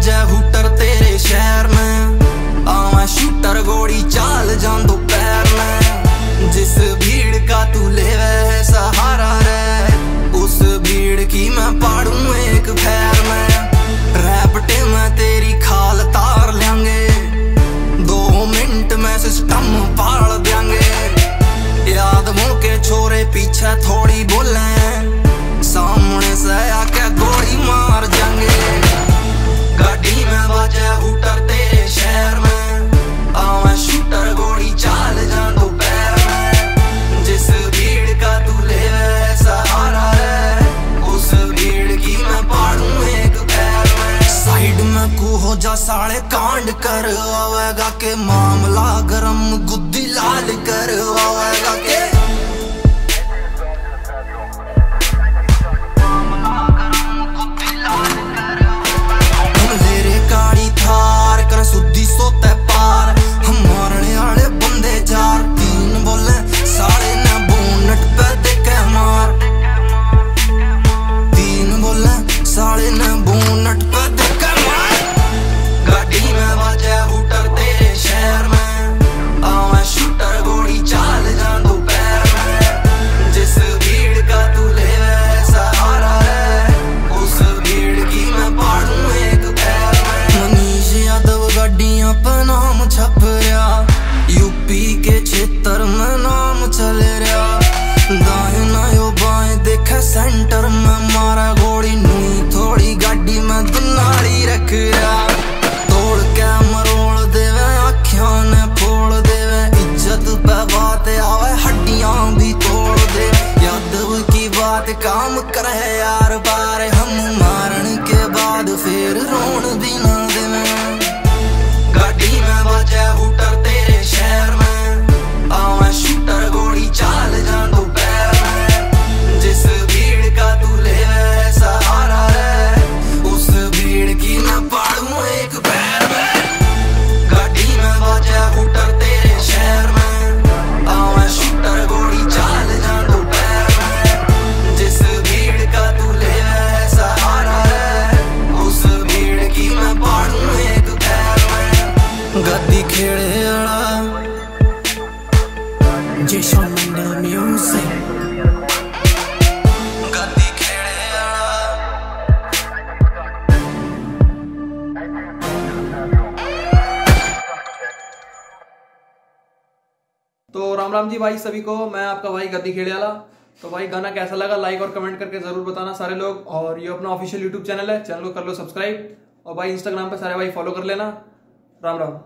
जाए हुटर तेरे शहर में। आवा शूटर गोड़ी चाल जान दो पैर में। जिस भीड़ का तू ले सहारा रे। उस भीड़ की मैं पाड़ू ਕੋਹੋ ਜਾ ਸਾਲੇ ਕਾਂਡ ਕਰਵਾਵੇਗਾ ਕਿ ਮਾਮਲਾ ਗਰਮ ਗੁੱਦੀ ਲਾਲ ਕਰਵਾ ਨਾਮ ਛਪ ਯੂਪੀ ਕੇ ਛੇਤਰ ਮੈਂ ਨਾਮ ਚਲ ਰਿਆ ਦਾਏ ਨਾ ਯੋ ਬਾਏ, ਦੇਖੇ ਸੈਂਟਰ ਮੈਂ ਮਾਰਾ ਗੋੜੀ ਨੂੰ। ਥੋੜੀ ਗਾਡੀ ਮੈਂ ਦੁਨਾਲੀ ਰੱਖ ਰਿਆ ਤੋੜ ਕੇ ਮਰੋਲ ਦੇਵੇ, ਅੱਖਾਂ ਨੇ ਫੋੜ ਦੇਵੇ। ਇੱਜ਼ਤ ਬਵਾ ਤੇ ਆਵੇ, ਹੱਡੀਆਂ ਵੀ ਤੋੜ ਦੇ। ਯਾਦਵ ਕੀ ਬਾਤ, ਕੰਮ ਕਰੇ ਯਾਰ ਬਾਰੇ तो राम राम जी भाई सभी को, मैं आपका भाई गद्दी खेड़े वाला तो भाई गाना कैसा लगा लाइक और कमेंट करके ज़रूर बताना सारे लोग। और ये अपना ऑफिशियल यूट्यूब चैनल है चैनल को कर लो सब्सक्राइब और भाई इंस्टाग्राम पे सारे भाई फॉलो कर लेना। राम राम।